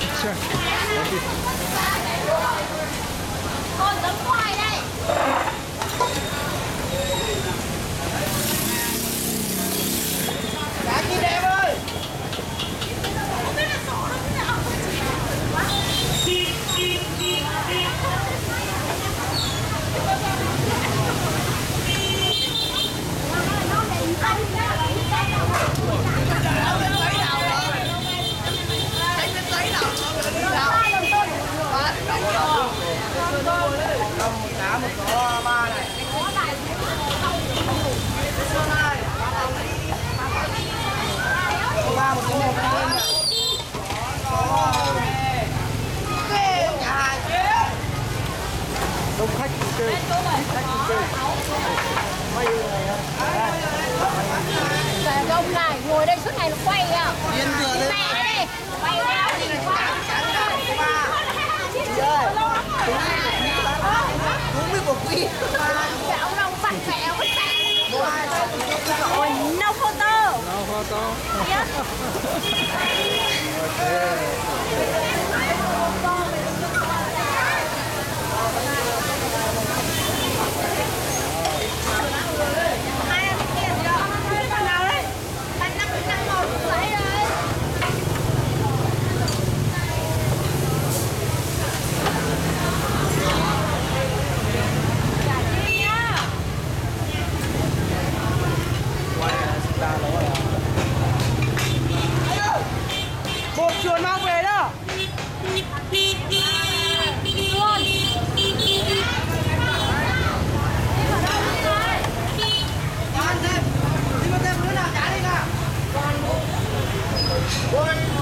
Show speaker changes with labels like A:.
A: 是，Về ông này ngồi đây suốt ngày nó quay à. Điên thừa lên. Mẹ đi. Quay quá đi. Trời. Đúng với một quy. Dạ ông đâu bắt mẹ ông bắt mẹ. Rồi, no photo. No photo. Yes. Lord.